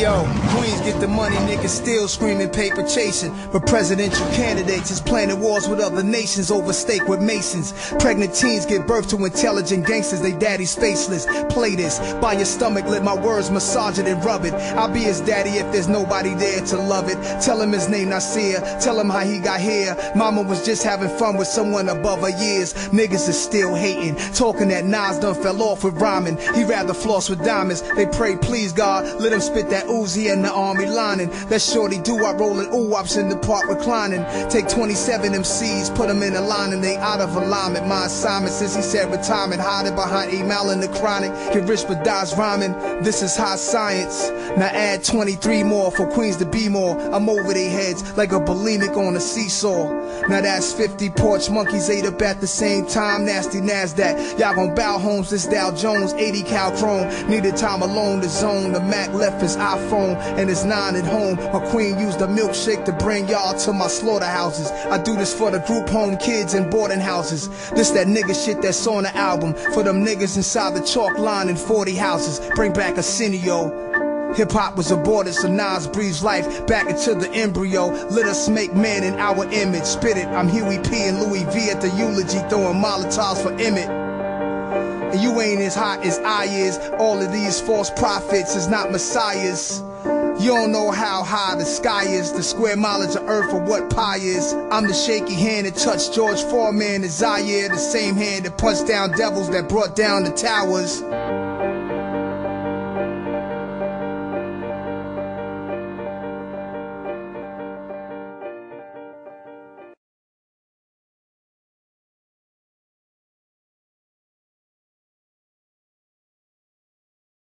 yo, Queens get the money, niggas still screaming paper chasing. But presidential candidates is planning wars with other nations over stake with Masons. Pregnant teens give birth to intelligent gangsters, they daddy's faceless. Play this, by your stomach, let my words massage it and rub it. I'll be his daddy if there's nobody there to love it. Tell him his name Nasir, tell him how he got here. Mama was just having fun with someone above her years. Niggas is still hating, talking that Nas done fell off with rhyming. He rather floss with diamonds. They pray, please God, let him spit that Uzi in the army lining. That shorty do I rolling ooh ups in the park reclining. Take 27 MCs, put them in a line and they out of alignment. My assignment since he said retirement, hiding behind email in the chronic. Get rich but dies rhyming. This is high science. Now add 23 more for Queens to be more. I'm over their heads like a bulimic on a seesaw. Now that's 50 porch monkeys ate up at the same time. Nasty Nasdaq. Y'all gon' bow homes. This Dow Jones 80 cal chrome. Needed time alone to zone. The Mac left his iPhone and it's nine at home. My queen used a milkshake to bring y'all to my slaughterhouses. I do this for the group home kids in boarding houses. This that nigga shit that's on the album. For them niggas inside the chalk line in 40 houses. Bring back Arsenio. Hip hop was aborted, so Nas breathes life back into the embryo. Let us make man in our image. Spit it. I'm Huey P and Louis V at the eulogy, throwing molotovs for Emmett. And you ain't as hot as I is. All of these false prophets is not messiahs. You don't know how high the sky is, the square mileage of earth or what pi is. I'm the shaky hand that touched George Foreman and Zaire, the same hand that punched down devils that brought down the towers.